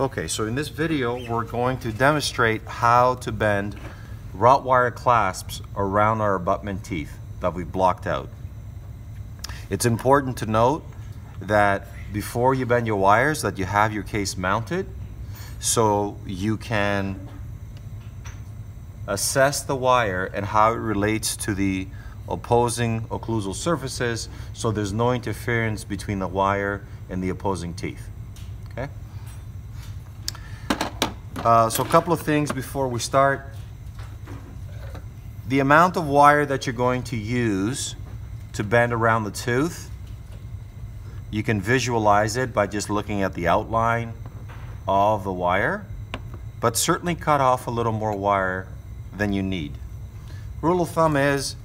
Okay, so in this video, we're going to demonstrate how to bend wire clasps around our abutment teeth that we've blocked out. It's important to note that before you bend your wires that you have your case mounted so you can assess the wire and how it relates to the opposing occlusal surfaces so there's no interference between the wire and the opposing teeth. Okay? Uh, so a couple of things before we start. The amount of wire that you're going to use to bend around the tooth, you can visualize it by just looking at the outline of the wire, but certainly cut off a little more wire than you need. Rule of thumb is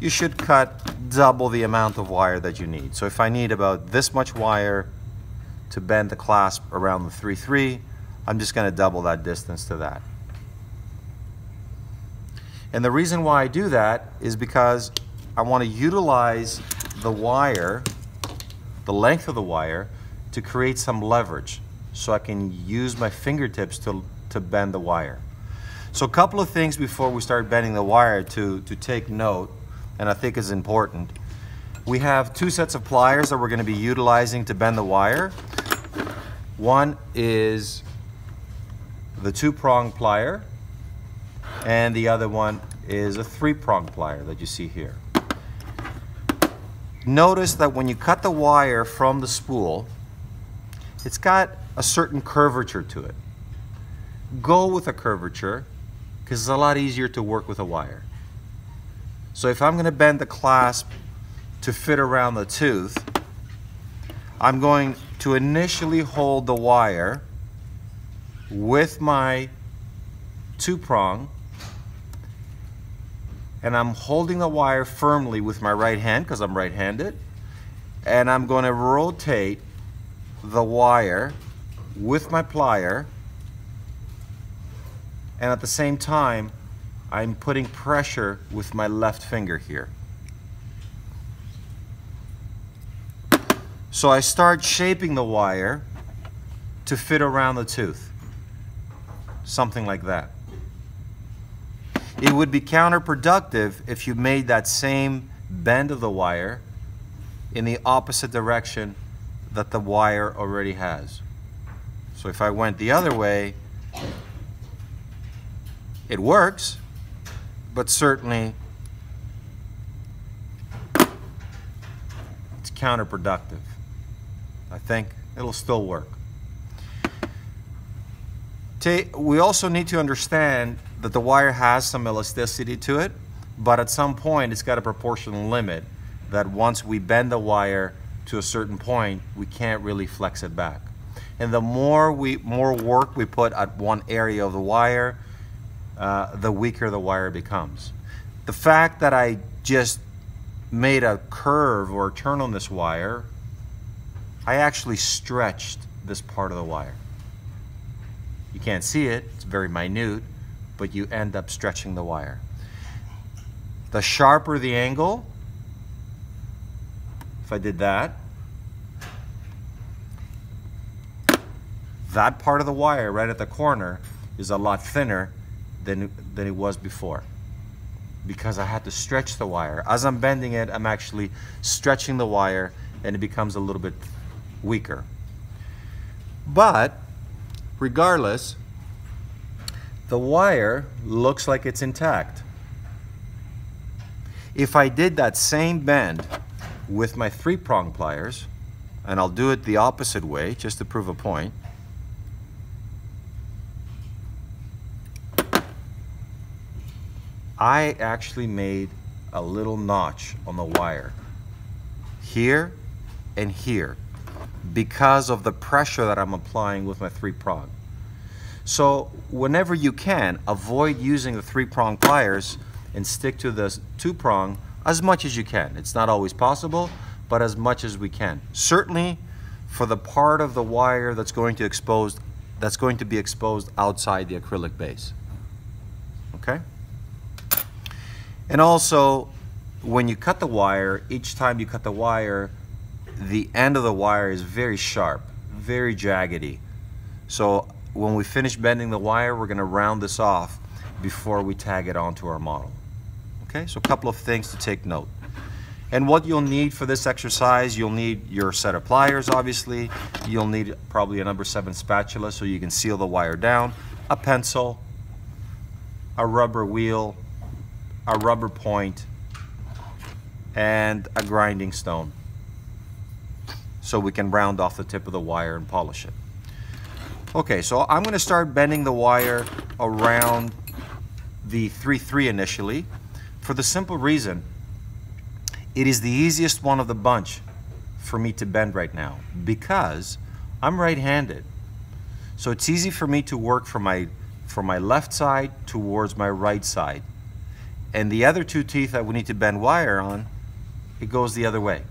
you should cut double the amount of wire that you need. So if I need about this much wire to bend the clasp around the 3-3, I'm just going to double that distance to that. And the reason why I do that is because I want to utilize the wire, the length of the wire, to create some leverage so I can use my fingertips to, to bend the wire. So a couple of things before we start bending the wire to, to take note, and I think is important. We have two sets of pliers that we're going to be utilizing to bend the wire. One is the two-prong plier, and the other one is a three-prong plier that you see here. Notice that when you cut the wire from the spool, it's got a certain curvature to it. Go with a curvature because it's a lot easier to work with a wire. So if I'm going to bend the clasp to fit around the tooth, I'm going to initially hold the wire with my two prong and I'm holding the wire firmly with my right hand because I'm right-handed and I'm going to rotate the wire with my plier and at the same time I'm putting pressure with my left finger here. So I start shaping the wire to fit around the tooth something like that. It would be counterproductive if you made that same bend of the wire in the opposite direction that the wire already has. So if I went the other way, it works, but certainly it's counterproductive. I think it'll still work we also need to understand that the wire has some elasticity to it, but at some point it's got a proportional limit that once we bend the wire to a certain point, we can't really flex it back. And the more we more work we put at one area of the wire, uh, the weaker the wire becomes. The fact that I just made a curve or a turn on this wire, I actually stretched this part of the wire. You can't see it, it's very minute, but you end up stretching the wire. The sharper the angle, if I did that, that part of the wire right at the corner is a lot thinner than, than it was before because I had to stretch the wire. As I'm bending it, I'm actually stretching the wire and it becomes a little bit weaker. But Regardless, the wire looks like it's intact. If I did that same bend with my three prong pliers, and I'll do it the opposite way just to prove a point, I actually made a little notch on the wire here and here because of the pressure that I'm applying with my three prong. So whenever you can, avoid using the three prong pliers and stick to the two prong as much as you can. It's not always possible, but as much as we can. Certainly for the part of the wire that's going to expose that's going to be exposed outside the acrylic base. Okay? And also when you cut the wire, each time you cut the wire, the end of the wire is very sharp, very jaggedy. So when we finish bending the wire, we're gonna round this off before we tag it onto our model. Okay, so a couple of things to take note. And what you'll need for this exercise, you'll need your set of pliers, obviously. You'll need probably a number seven spatula so you can seal the wire down, a pencil, a rubber wheel, a rubber point, and a grinding stone. So we can round off the tip of the wire and polish it. Okay, so I'm gonna start bending the wire around the 3-3 initially for the simple reason it is the easiest one of the bunch for me to bend right now because I'm right-handed. So it's easy for me to work from my, from my left side towards my right side. And the other two teeth that we need to bend wire on, it goes the other way.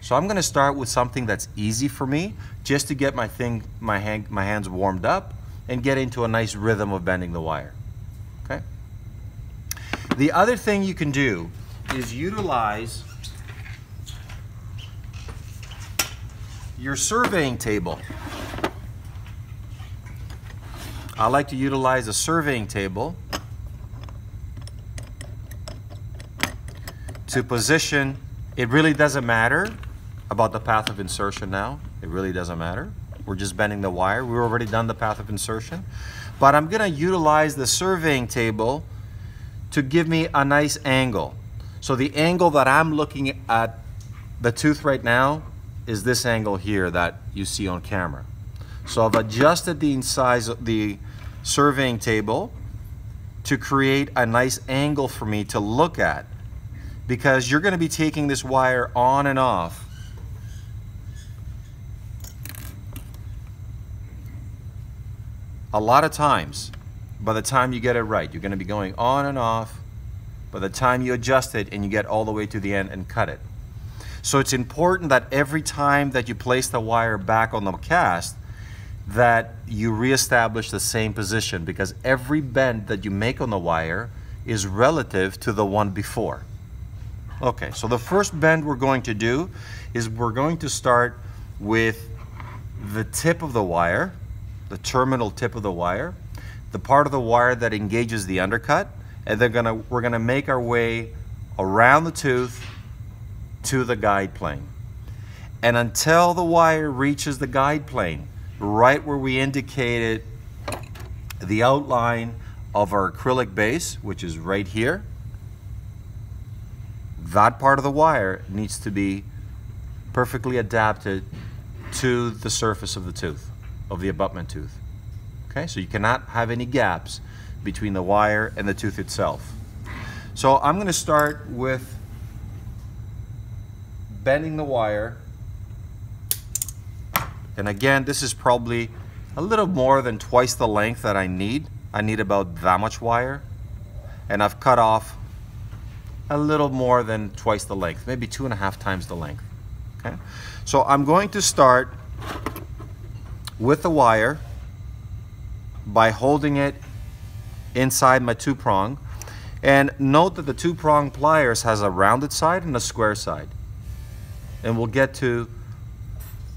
So I'm gonna start with something that's easy for me just to get my thing, my, hand, my hands warmed up and get into a nice rhythm of bending the wire, okay? The other thing you can do is utilize your surveying table. I like to utilize a surveying table to position. It really doesn't matter about the path of insertion now. It really doesn't matter. We're just bending the wire. We've already done the path of insertion. But I'm gonna utilize the surveying table to give me a nice angle. So the angle that I'm looking at the tooth right now is this angle here that you see on camera. So I've adjusted the size of the surveying table to create a nice angle for me to look at because you're going to be taking this wire on and off a lot of times by the time you get it right you're going to be going on and off. By the time you adjust it and you get all the way to the end and cut it. So it's important that every time that you place the wire back on the cast, that you reestablish the same position because every bend that you make on the wire is relative to the one before. Okay, so the first bend we're going to do is we're going to start with the tip of the wire, the terminal tip of the wire, the part of the wire that engages the undercut, and then gonna, we're gonna make our way around the tooth to the guide plane. And until the wire reaches the guide plane, right where we indicated the outline of our acrylic base, which is right here, that part of the wire needs to be perfectly adapted to the surface of the tooth, of the abutment tooth. Okay, so you cannot have any gaps between the wire and the tooth itself. So I'm going to start with bending the wire. And again, this is probably a little more than twice the length that I need. I need about that much wire. And I've cut off a little more than twice the length, maybe two and a half times the length. Okay, so I'm going to start with the wire by holding it inside my two prong. And note that the two prong pliers has a rounded side and a square side and we'll get to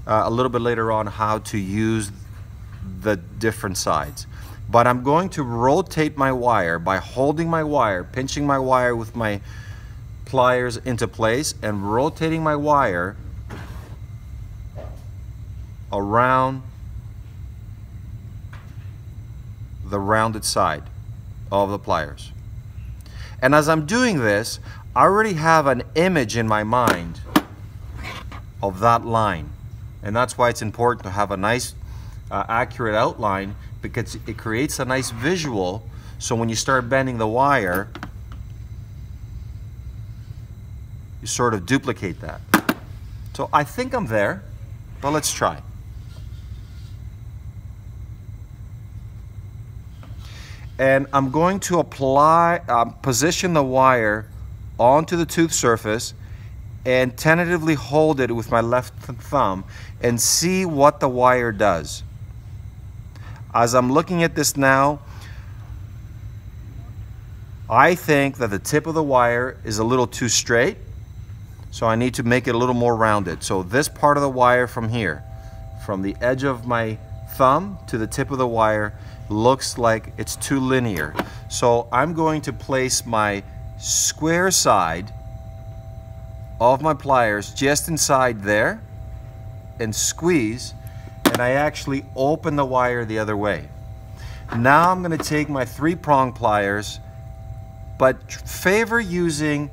uh, a little bit later on how to use the different sides. But I'm going to rotate my wire by holding my wire, pinching my wire with my pliers into place and rotating my wire around the rounded side of the pliers. And as I'm doing this, I already have an image in my mind of that line. And that's why it's important to have a nice uh, accurate outline because it creates a nice visual so when you start bending the wire you sort of duplicate that. So I think I'm there, but let's try. And I'm going to apply, uh, position the wire onto the tooth surface and tentatively hold it with my left thumb and see what the wire does. As I'm looking at this now, I think that the tip of the wire is a little too straight, so I need to make it a little more rounded. So this part of the wire from here, from the edge of my thumb to the tip of the wire looks like it's too linear. So I'm going to place my square side of my pliers just inside there and squeeze and I actually open the wire the other way. Now I'm going to take my three prong pliers but favor using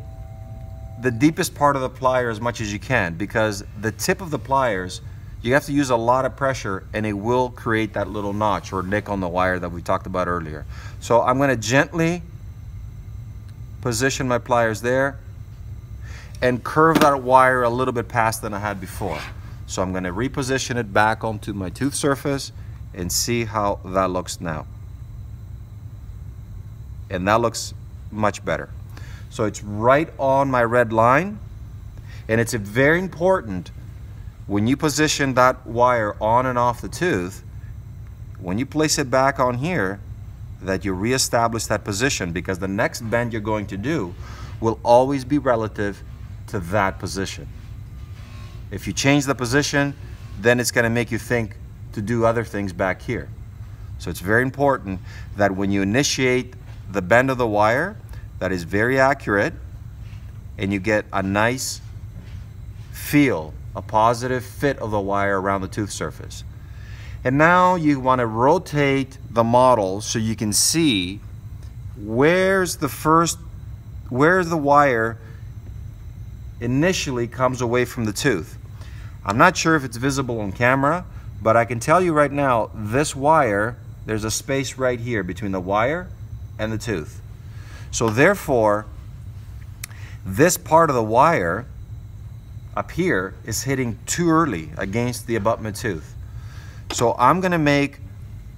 the deepest part of the plier as much as you can because the tip of the pliers you have to use a lot of pressure and it will create that little notch or nick on the wire that we talked about earlier. So I'm going to gently position my pliers there and curve that wire a little bit past than I had before. So I'm going to reposition it back onto my tooth surface and see how that looks now. And that looks much better. So it's right on my red line and it's very important when you position that wire on and off the tooth, when you place it back on here, that you reestablish that position because the next bend you're going to do will always be relative to that position. If you change the position, then it's going to make you think to do other things back here. So it's very important that when you initiate the bend of the wire, that is very accurate and you get a nice feel, a positive fit of the wire around the tooth surface. And now you want to rotate the model so you can see where's the first, where's the wire initially comes away from the tooth. I'm not sure if it's visible on camera, but I can tell you right now, this wire, there's a space right here between the wire and the tooth. So therefore, this part of the wire up here is hitting too early against the abutment tooth. So I'm going to make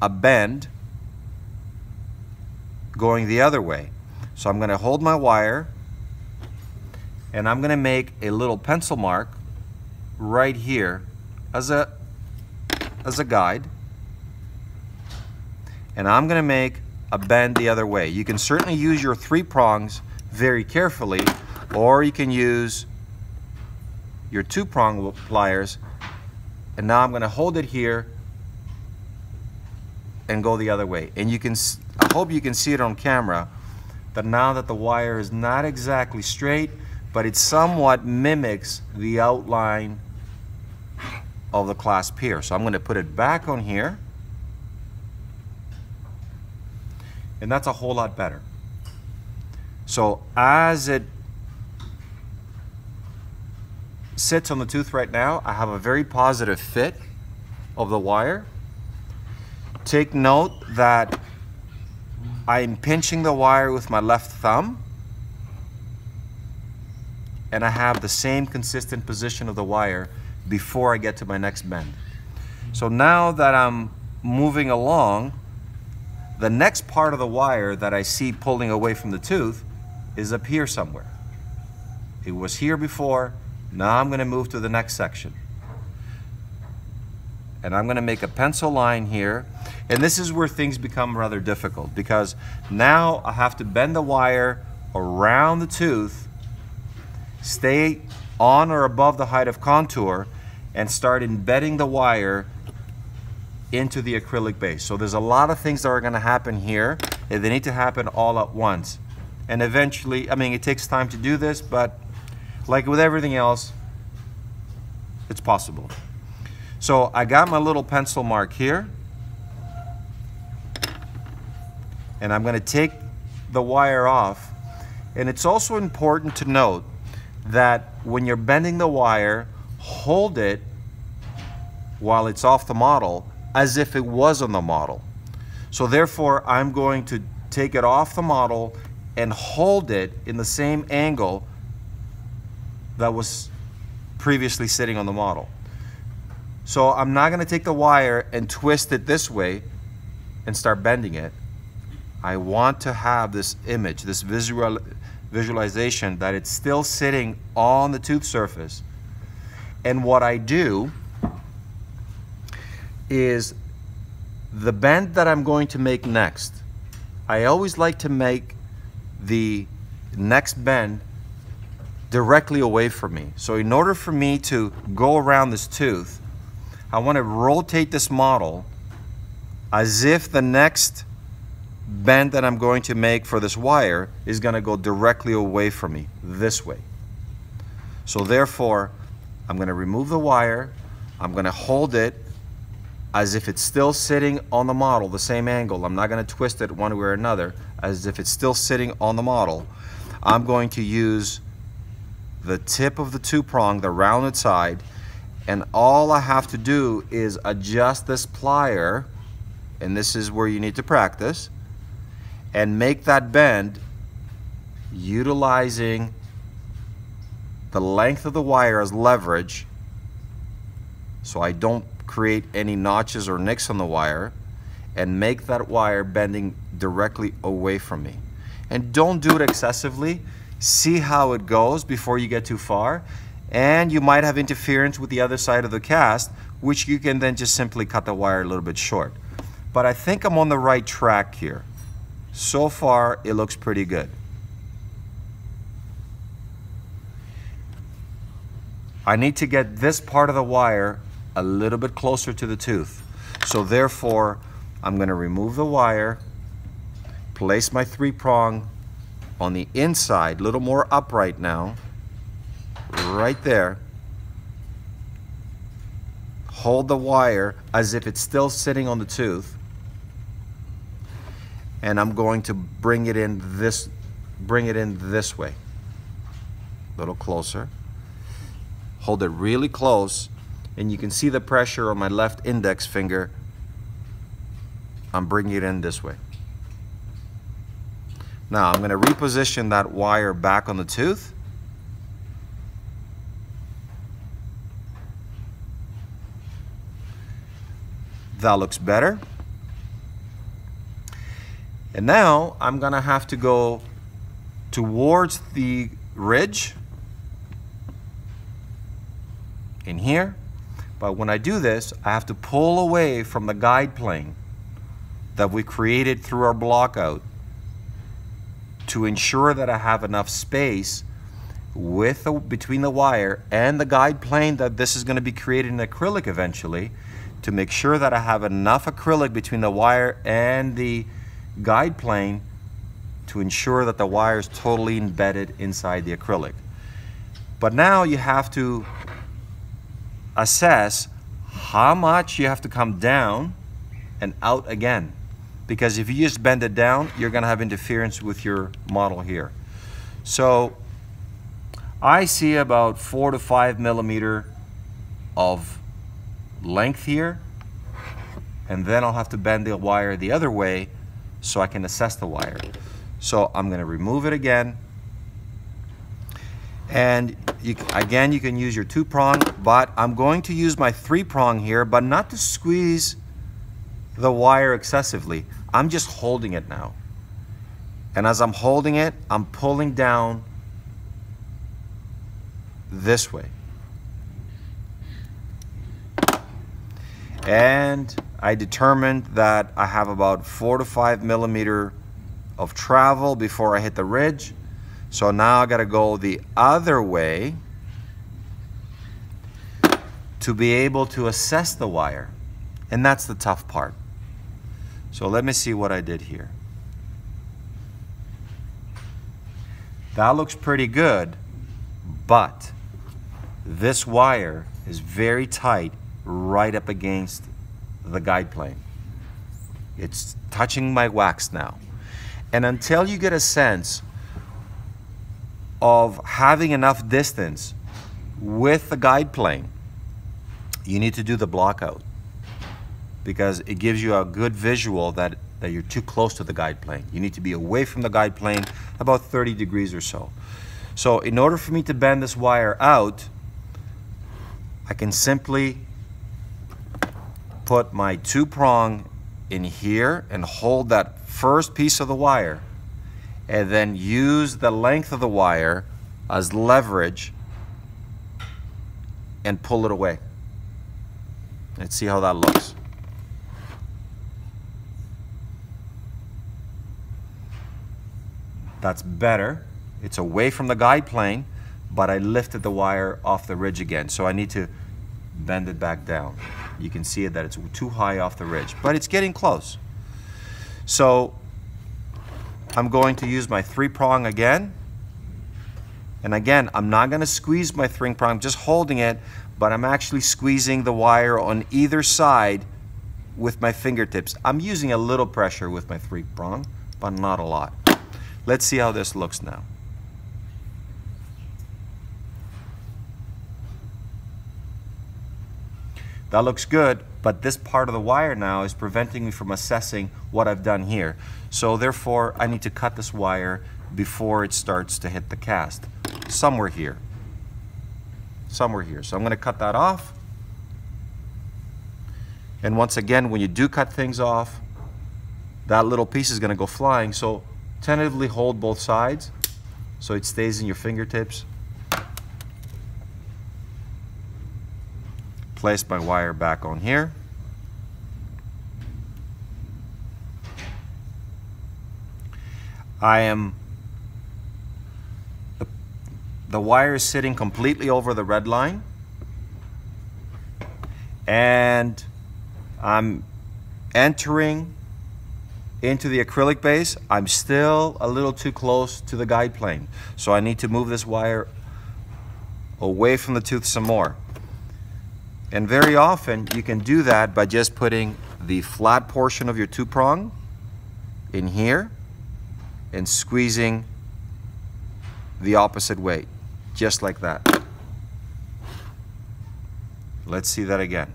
a bend going the other way. So I'm going to hold my wire and I'm going to make a little pencil mark right here as a as a guide and I'm going to make a bend the other way. You can certainly use your three prongs very carefully or you can use your two prong pliers and now I'm going to hold it here and go the other way. And you can, I hope you can see it on camera, that now that the wire is not exactly straight, but it somewhat mimics the outline of the clasp here. So I'm going to put it back on here. And that's a whole lot better. So as it sits on the tooth right now, I have a very positive fit of the wire. Take note that I'm pinching the wire with my left thumb and I have the same consistent position of the wire before I get to my next bend. So now that I'm moving along, the next part of the wire that I see pulling away from the tooth is up here somewhere. It was here before, now I'm going to move to the next section. And I'm going to make a pencil line here and this is where things become rather difficult because now I have to bend the wire around the tooth, stay on or above the height of contour, and start embedding the wire into the acrylic base. So there's a lot of things that are going to happen here and they need to happen all at once. And eventually, I mean, it takes time to do this, but like with everything else, it's possible. So I got my little pencil mark here. and I'm going to take the wire off. And it's also important to note that when you're bending the wire, hold it while it's off the model as if it was on the model. So therefore, I'm going to take it off the model and hold it in the same angle that was previously sitting on the model. So I'm not going to take the wire and twist it this way and start bending it. I want to have this image, this visual visualization that it's still sitting on the tooth surface. And what I do is the bend that I'm going to make next, I always like to make the next bend directly away from me. So in order for me to go around this tooth, I want to rotate this model as if the next bend that I'm going to make for this wire is going to go directly away from me, this way. So therefore, I'm going to remove the wire, I'm going to hold it as if it's still sitting on the model, the same angle. I'm not going to twist it one way or another, as if it's still sitting on the model. I'm going to use the tip of the two prong, the rounded side, and all I have to do is adjust this plier, and this is where you need to practice, and make that bend utilizing the length of the wire as leverage so I don't create any notches or nicks on the wire and make that wire bending directly away from me. And don't do it excessively. See how it goes before you get too far. And you might have interference with the other side of the cast, which you can then just simply cut the wire a little bit short. But I think I'm on the right track here. So far, it looks pretty good. I need to get this part of the wire a little bit closer to the tooth. So therefore, I'm gonna remove the wire, place my three prong on the inside, a little more upright now, right there. Hold the wire as if it's still sitting on the tooth and I'm going to bring it in this, bring it in this way. A little closer. Hold it really close and you can see the pressure on my left index finger. I'm bringing it in this way. Now I'm going to reposition that wire back on the tooth. That looks better. And now I'm gonna have to go towards the ridge in here. But when I do this, I have to pull away from the guide plane that we created through our block out to ensure that I have enough space with the, between the wire and the guide plane that this is going to be created in acrylic eventually to make sure that I have enough acrylic between the wire and the guide plane to ensure that the wire is totally embedded inside the acrylic. But now you have to assess how much you have to come down and out again. Because if you just bend it down, you're gonna have interference with your model here. So I see about four to five millimeter of length here, and then I'll have to bend the wire the other way so I can assess the wire. So I'm gonna remove it again. And you, again, you can use your two prong, but I'm going to use my three prong here, but not to squeeze the wire excessively. I'm just holding it now. And as I'm holding it, I'm pulling down this way. And I determined that I have about four to five millimeter of travel before I hit the ridge. So now I gotta go the other way to be able to assess the wire. And that's the tough part. So let me see what I did here. That looks pretty good, but this wire is very tight right up against the guide plane. It's touching my wax now. And until you get a sense of having enough distance with the guide plane, you need to do the block out because it gives you a good visual that, that you're too close to the guide plane. You need to be away from the guide plane about 30 degrees or so. So in order for me to bend this wire out, I can simply put my two prong in here and hold that first piece of the wire and then use the length of the wire as leverage and pull it away. Let's see how that looks. That's better. It's away from the guide plane, but I lifted the wire off the ridge again. So I need to bend it back down. You can see that it's too high off the ridge, but it's getting close. So I'm going to use my three prong again. And again, I'm not gonna squeeze my three prong, I'm just holding it, but I'm actually squeezing the wire on either side with my fingertips. I'm using a little pressure with my three prong, but not a lot. Let's see how this looks now. That looks good, but this part of the wire now is preventing me from assessing what I've done here. So therefore, I need to cut this wire before it starts to hit the cast. Somewhere here. Somewhere here. So I'm gonna cut that off. And once again, when you do cut things off, that little piece is gonna go flying. So tentatively hold both sides so it stays in your fingertips. place my wire back on here. I am, the, the wire is sitting completely over the red line and I'm entering into the acrylic base. I'm still a little too close to the guide plane. So I need to move this wire away from the tooth some more. And very often you can do that by just putting the flat portion of your two prong in here and squeezing the opposite way, just like that. Let's see that again.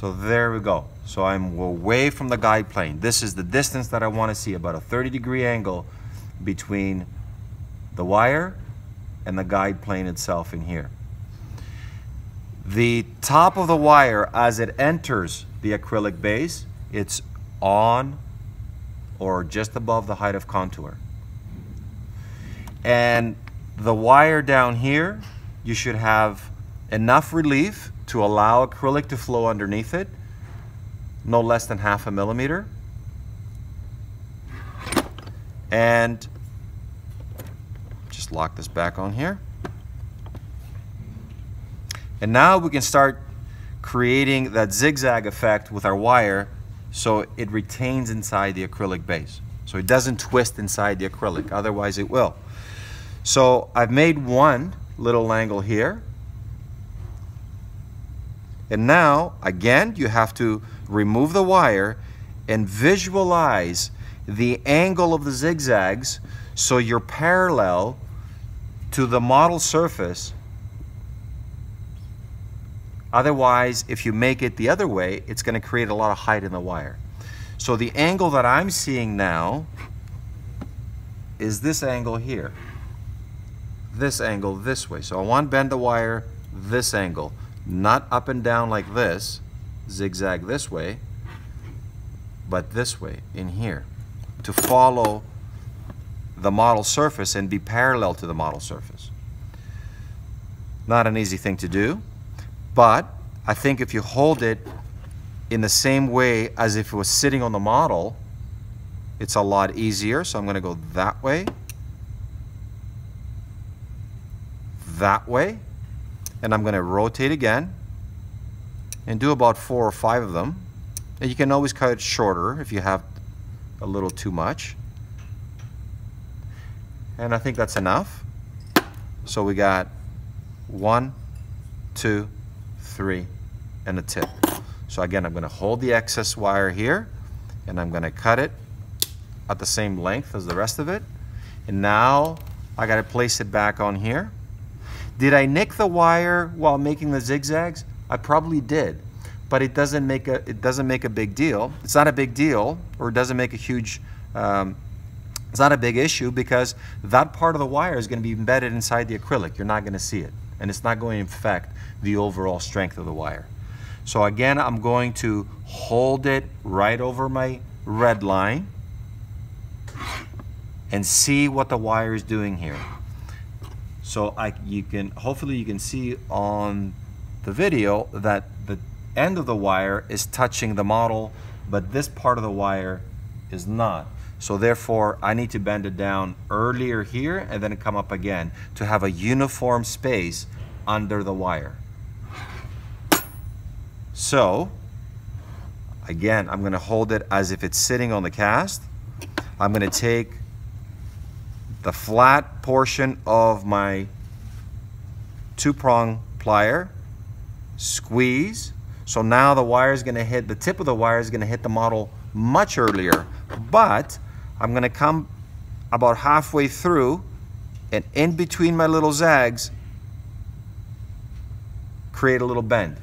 So there we go. So I'm away from the guide plane. This is the distance that I want to see, about a 30 degree angle between the wire and the guide plane itself in here. The top of the wire, as it enters the acrylic base, it's on or just above the height of contour. And the wire down here, you should have enough relief to allow acrylic to flow underneath it, no less than half a millimeter. And just lock this back on here. And now we can start creating that zigzag effect with our wire so it retains inside the acrylic base. So it doesn't twist inside the acrylic, otherwise it will. So I've made one little angle here. And now, again, you have to remove the wire and visualize the angle of the zigzags so you're parallel to the model surface Otherwise, if you make it the other way, it's going to create a lot of height in the wire. So the angle that I'm seeing now is this angle here. This angle this way. So I want to bend the wire this angle, not up and down like this, zigzag this way, but this way in here to follow the model surface and be parallel to the model surface. Not an easy thing to do. But I think if you hold it in the same way as if it was sitting on the model, it's a lot easier. So I'm going to go that way, that way, and I'm going to rotate again and do about four or five of them. And you can always cut it shorter if you have a little too much. And I think that's enough. So we got one, two, three, and a tip. So again, I'm going to hold the excess wire here, and I'm going to cut it at the same length as the rest of it. And now I got to place it back on here. Did I nick the wire while making the zigzags? I probably did, but it doesn't make a it doesn't make a big deal. It's not a big deal, or it doesn't make a huge. Um, it's not a big issue because that part of the wire is going to be embedded inside the acrylic. You're not going to see it and it's not going to affect the overall strength of the wire. So again, I'm going to hold it right over my red line and see what the wire is doing here. So I, you can, hopefully you can see on the video that the end of the wire is touching the model, but this part of the wire is not. So therefore, I need to bend it down earlier here and then come up again to have a uniform space under the wire. So, again, I'm gonna hold it as if it's sitting on the cast. I'm gonna take the flat portion of my two prong plier, squeeze. So now the wire is gonna hit, the tip of the wire is gonna hit the model much earlier, but I'm gonna come about halfway through and in between my little zags, create a little bend.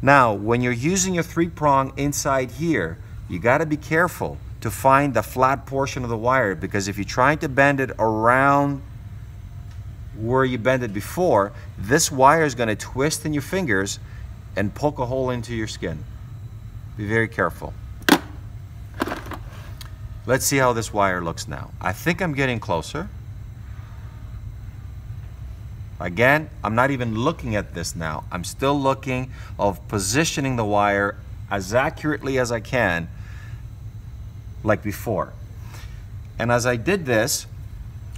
Now, when you're using your three prong inside here, you gotta be careful to find the flat portion of the wire because if you're trying to bend it around where you bent it before, this wire is gonna twist in your fingers and poke a hole into your skin. Be very careful. Let's see how this wire looks now. I think I'm getting closer. Again, I'm not even looking at this now. I'm still looking of positioning the wire as accurately as I can like before. And as I did this,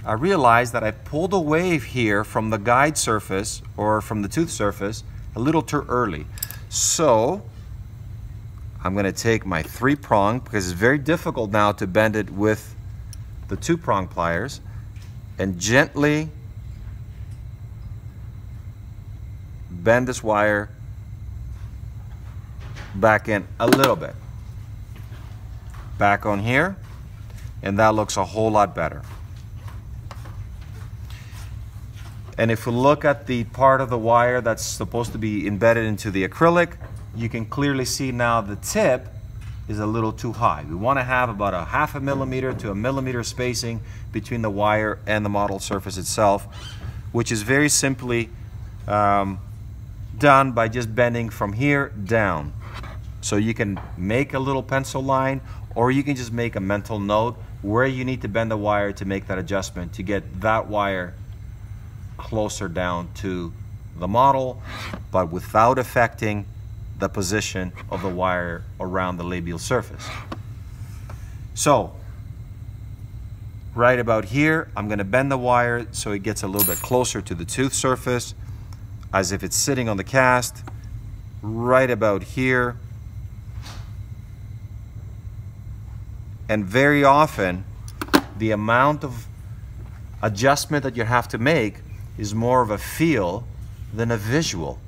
I realized that I pulled a wave here from the guide surface or from the tooth surface a little too early. So I'm going to take my three prong because it's very difficult now to bend it with the two prong pliers and gently bend this wire back in a little bit. Back on here and that looks a whole lot better. And if we look at the part of the wire that's supposed to be embedded into the acrylic, you can clearly see now the tip is a little too high. We want to have about a half a millimeter to a millimeter spacing between the wire and the model surface itself, which is very simply um, done by just bending from here down. So you can make a little pencil line or you can just make a mental note where you need to bend the wire to make that adjustment to get that wire closer down to the model, but without affecting the position of the wire around the labial surface. So, right about here, I'm gonna bend the wire so it gets a little bit closer to the tooth surface as if it's sitting on the cast. Right about here. And very often, the amount of adjustment that you have to make is more of a feel than a visual.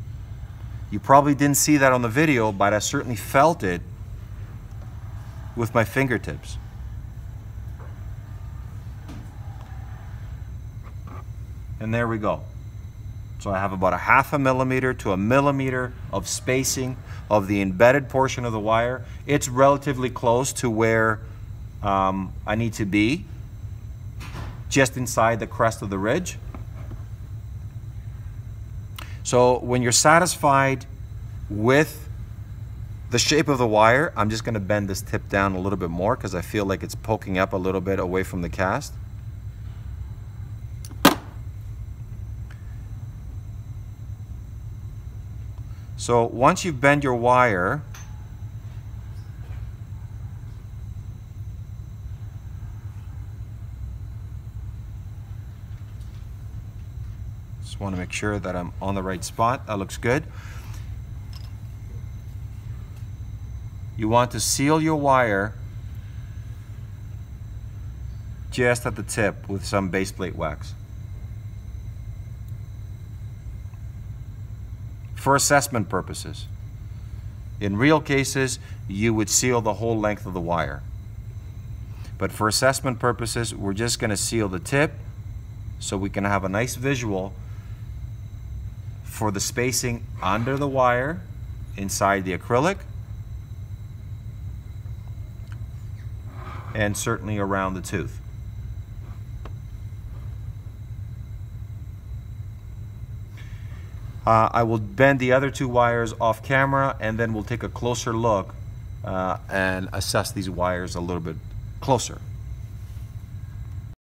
You probably didn't see that on the video, but I certainly felt it with my fingertips. And there we go. So I have about a half a millimeter to a millimeter of spacing of the embedded portion of the wire. It's relatively close to where um, I need to be, just inside the crest of the ridge. So when you're satisfied with the shape of the wire, I'm just gonna bend this tip down a little bit more because I feel like it's poking up a little bit away from the cast. So once you've bent your wire, Just want to make sure that I'm on the right spot. That looks good. You want to seal your wire just at the tip with some base plate wax. For assessment purposes. In real cases, you would seal the whole length of the wire. But for assessment purposes, we're just going to seal the tip so we can have a nice visual for the spacing under the wire inside the acrylic and certainly around the tooth. Uh, I will bend the other two wires off camera and then we'll take a closer look uh, and assess these wires a little bit closer.